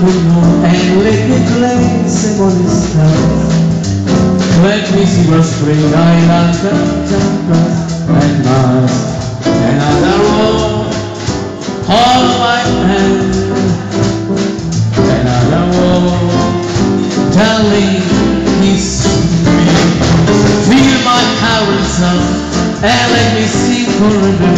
pulmón and let me play se molestar. Let me see your spring island jumpers and Mars. Another one, hold my hand. Another one, darling, kiss me. Feel my and soul, and let me sing forevermore.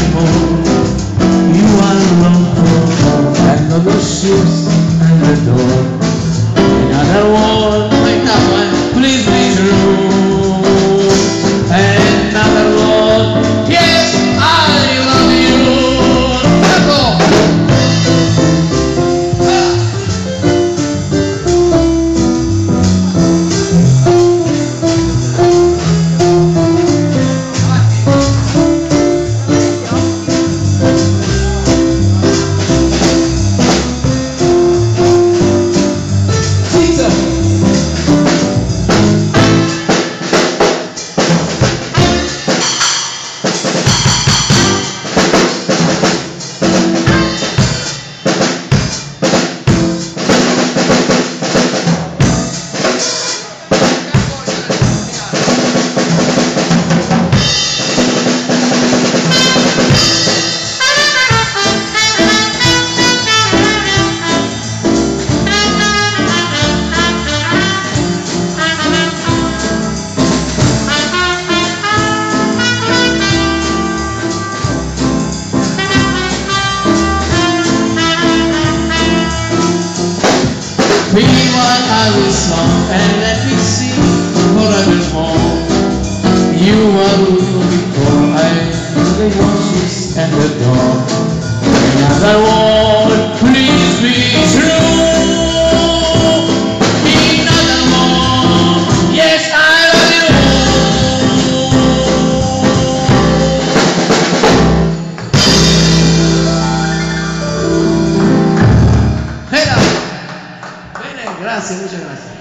Grazie, gracias.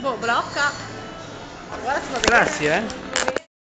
Boh, blocca. Guarda Grazie, eh.